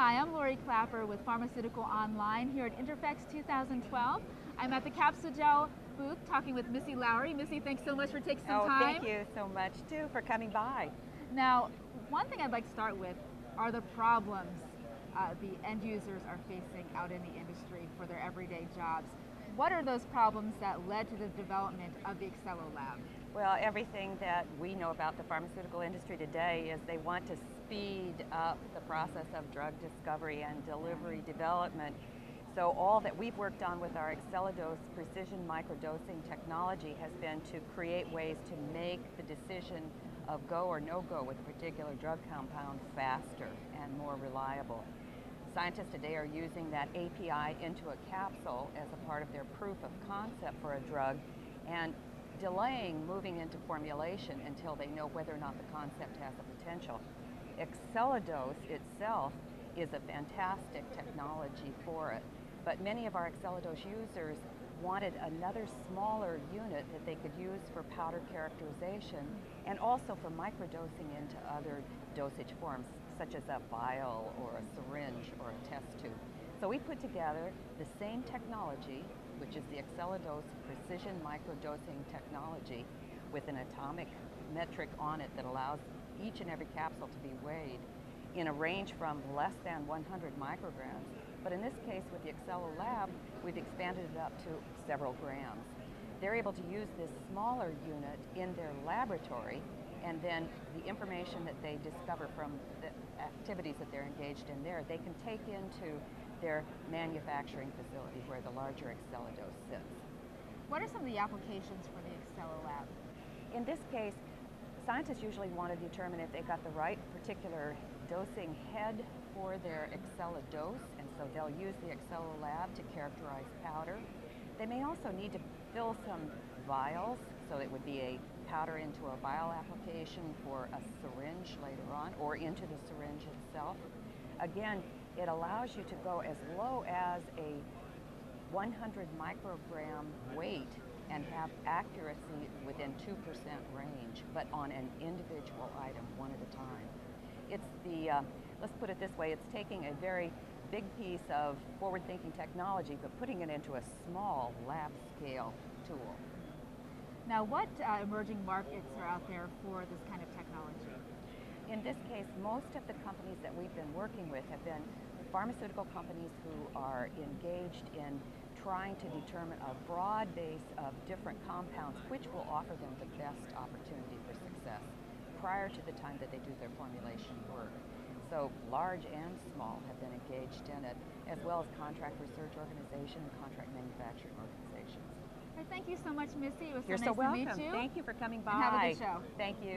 Hi, I'm Lori Clapper with Pharmaceutical Online here at Interphex 2012. I'm at the Capsugel booth talking with Missy Lowery. Missy, thanks so much for taking some oh, time. thank you so much too for coming by. Now, one thing I'd like to start with are the problems uh, the end users are facing out in the industry for their everyday jobs. What are those problems that led to the development of the Excello Lab? Well, everything that we know about the pharmaceutical industry today is they want to speed up the process of drug discovery and delivery development. So all that we've worked on with our Xcelodose precision microdosing technology has been to create ways to make the decision of go or no go with a particular drug compound faster and more reliable. Scientists today are using that API into a capsule as a part of their proof of concept for a drug and delaying moving into formulation until they know whether or not the concept has the potential. Xcelodose itself is a fantastic technology for it, but many of our Xcelodose users wanted another smaller unit that they could use for powder characterization and also for microdosing into other dosage forms, such as a vial or a syringe or a test tube. So we put together the same technology, which is the Xcelodose precision microdosing technology with an atomic metric on it that allows each and every capsule to be weighed in a range from less than 100 micrograms. But in this case, with the Xcelolab, we've expanded it up to several grams. They're able to use this smaller unit in their laboratory, and then the information that they discover from the activities that they're engaged in there, they can take into their manufacturing facility where the larger Xcelodose sits. What are some of the applications for the Xcelolab? In this case, scientists usually want to determine if they got the right particular dosing head for their Xcelodose, and so they'll use the Xcelolab to characterize powder. They may also need to fill some vials, so it would be a powder into a vial application for a syringe later on, or into the syringe itself. Again, it allows you to go as low as a 100 microgram weight and have accuracy within 2% range, but on an individual item, one at a time. It's the, uh, let's put it this way, it's taking a very big piece of forward-thinking technology, but putting it into a small lab scale tool. Now, what uh, emerging markets are out there for this kind of technology? In this case, most of the companies that we've been working with have been pharmaceutical companies who are engaged in trying to determine a broad base of different compounds which will offer them the best opportunity for success prior to the time that they do their formulation work. So large and small have been engaged in it, as well as contract research organizations and contract manufacturing organizations. thank you so much, Missy. It was You're so so nice welcome. to meet you. Thank you for coming by. And have a good show. Thank you.